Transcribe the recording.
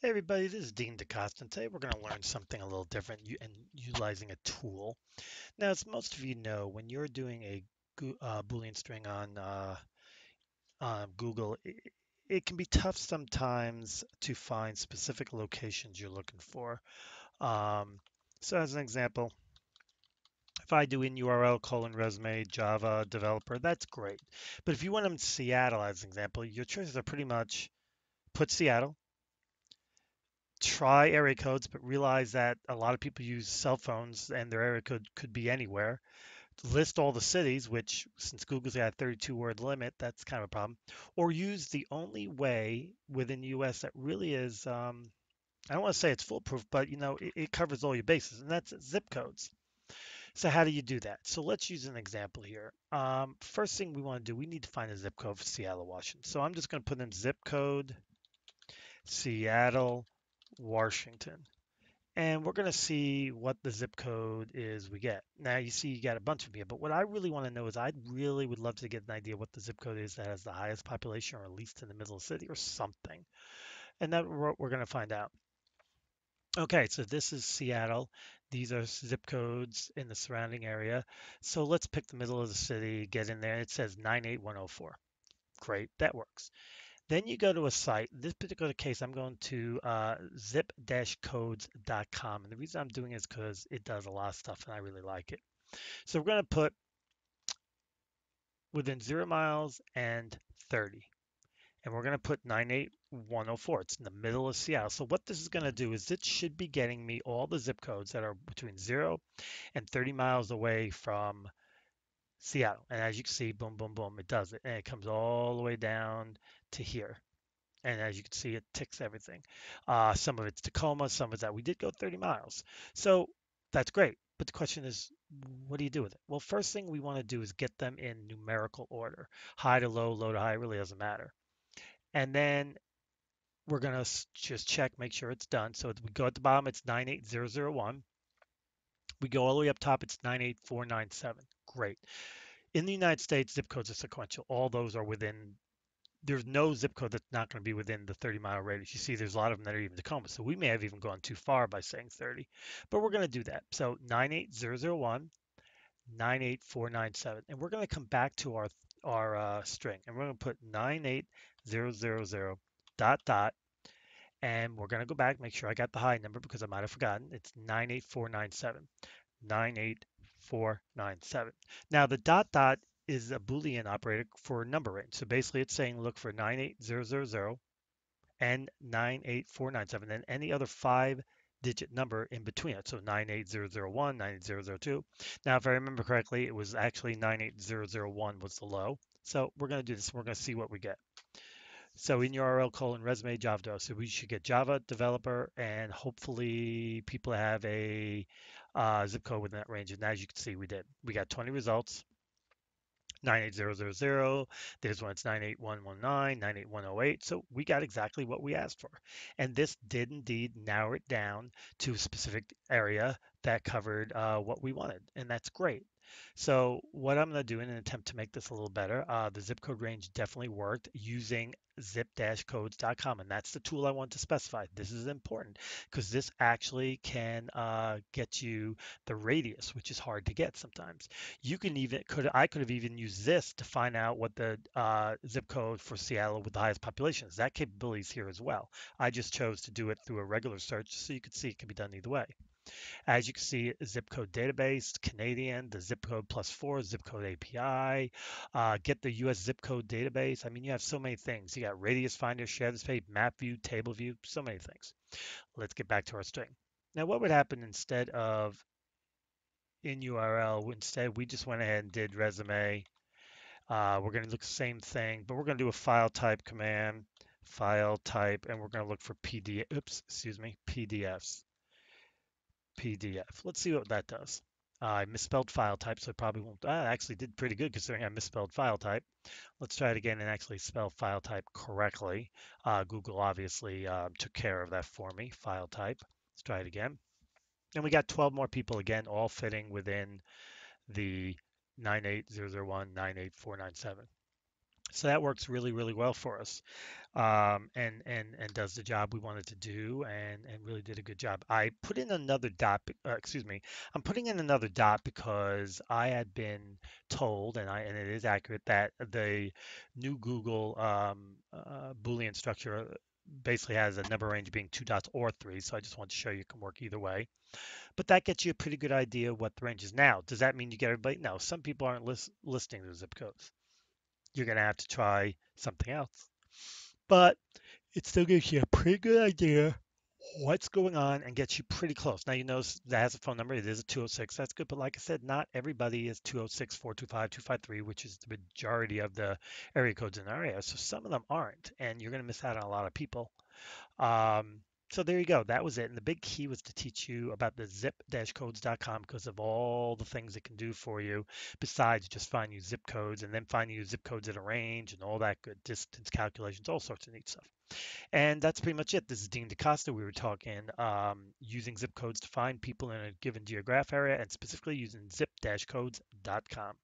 Hey everybody, this is Dean Da Costa, and today we're going to learn something a little different and utilizing a tool. Now, as most of you know, when you're doing a uh, Boolean string on uh, on Google, it, it can be tough sometimes to find specific locations you're looking for. Um, so as an example, if I do in URL colon resume Java developer, that's great. But if you want them in Seattle as an example, your choices are pretty much put Seattle try area codes, but realize that a lot of people use cell phones and their area code could be anywhere. List all the cities, which since Google's got a 32 word limit, that's kind of a problem. Or use the only way within the US that really is, um, I don't want to say it's foolproof, but you know, it, it covers all your bases, and that's zip codes. So how do you do that? So let's use an example here. Um, first thing we want to do, we need to find a zip code for Seattle, Washington. So I'm just going to put in zip code Seattle, Washington. And we're going to see what the zip code is we get. Now you see you got a bunch of them, but what I really want to know is I really would love to get an idea what the zip code is that has the highest population or at least in the middle of the city or something. And that we're, we're going to find out. Okay, so this is Seattle. These are zip codes in the surrounding area. So let's pick the middle of the city, get in there. It says 98104. Great, that works. Then you go to a site. In this particular case, I'm going to uh, zip-codes.com. And the reason I'm doing it is because it does a lot of stuff and I really like it. So we're going to put within zero miles and 30. And we're going to put 98104. It's in the middle of Seattle. So what this is going to do is it should be getting me all the zip codes that are between 0 and 30 miles away from Seattle. And as you can see, boom, boom, boom, it does it. And it comes all the way down to here. And as you can see, it ticks everything. Uh, some of it's Tacoma, some of that. We did go 30 miles. So that's great. But the question is, what do you do with it? Well, first thing we want to do is get them in numerical order. High to low, low to high, really doesn't matter. And then we're going to just check, make sure it's done. So we go at the bottom, it's 98001. We go all the way up top, it's 98497. Great. In the United States, zip codes are sequential. All those are within there's no zip code that's not going to be within the 30 mile radius. You see, there's a lot of them that are even Tacoma. So we may have even gone too far by saying 30, but we're going to do that. So 98001, 98497, and we're going to come back to our our uh, string, and we're going to put 98000 dot dot, and we're going to go back, make sure I got the high number because I might have forgotten. It's 98497, 98497. Now the dot dot is a Boolean operator for number range. So basically it's saying look for 98000 and 98497 and any other five digit number in between it. So 98001, 98002. Now, if I remember correctly, it was actually 98001 was the low. So we're going to do this. We're going to see what we get. So in URL colon resume Java developer. So we should get Java developer and hopefully people have a uh, zip code within that range. And as you can see, we did. We got 20 results. 98000. There's one it's 98119, 98108. So we got exactly what we asked for. And this did indeed narrow it down to a specific area that covered uh, what we wanted. And that's great. So what I'm going to do in an attempt to make this a little better, uh, the zip code range definitely worked using zip-codes.com, and that's the tool I want to specify. This is important because this actually can uh, get you the radius, which is hard to get sometimes. You can even could I could have even used this to find out what the uh, zip code for Seattle with the highest population is. That capability is here as well. I just chose to do it through a regular search so you could see it can be done either way. As you can see, zip code database, Canadian, the zip code plus four, zip code API, uh, get the US zip code database. I mean, you have so many things. You got radius finder, share this page, map view, table view, so many things. Let's get back to our string. Now, what would happen instead of in URL? Instead, we just went ahead and did resume. Uh, we're going to look the same thing, but we're going to do a file type command, file type, and we're going to look for PDF, oops, excuse me, PDFs. PDF. Let's see what that does. Uh, I misspelled file type, so it probably won't. I actually did pretty good considering I misspelled file type. Let's try it again and actually spell file type correctly. Uh, Google obviously uh, took care of that for me, file type. Let's try it again. And we got 12 more people again, all fitting within the 98001, 98497. So that works really, really well for us um, and and and does the job we wanted to do and and really did a good job. I put in another dot, uh, excuse me, I'm putting in another dot because I had been told, and I and it is accurate that the new Google um, uh, Boolean structure basically has a number range being two dots or three. So I just want to show you it can work either way. But that gets you a pretty good idea what the range is. Now, does that mean you get everybody? No, some people aren't list, listing the zip codes. You're going to have to try something else but it still gives you a pretty good idea what's going on and gets you pretty close. Now you know that has a phone number. It is a 206. That's good. But like I said, not everybody is 206 425 253, which is the majority of the area codes in the area. So some of them aren't, and you're going to miss out on a lot of people. Um, so there you go. That was it. And the big key was to teach you about the zip-codes.com because of all the things it can do for you besides just find you zip codes and then find you zip codes at a range and all that good distance calculations, all sorts of neat stuff. And that's pretty much it. This is Dean Da Costa. We were talking um, using zip codes to find people in a given geographic area and specifically using zip-codes.com.